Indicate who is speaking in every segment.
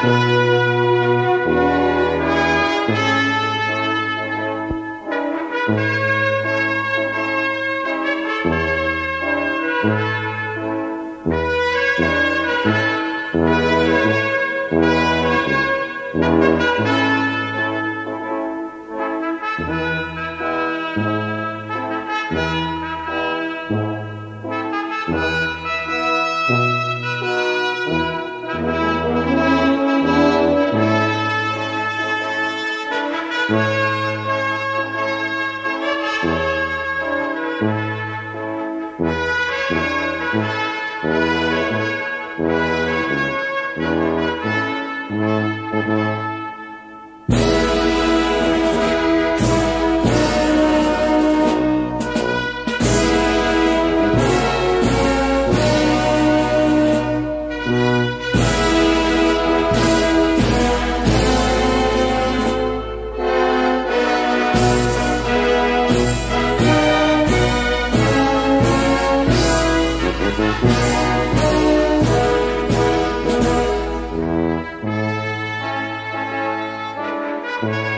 Speaker 1: Thank Thank you. Thank you.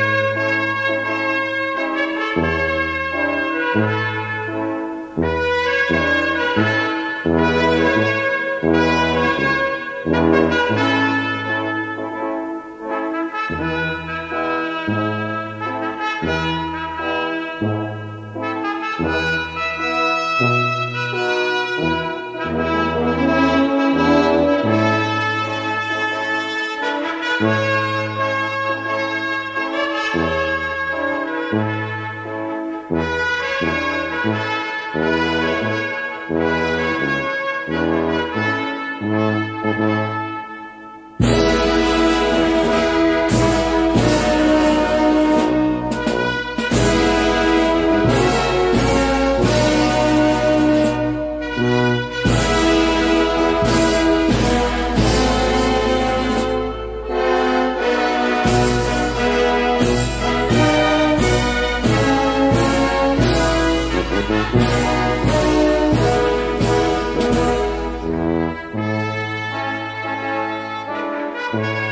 Speaker 1: Thank you. Thank you.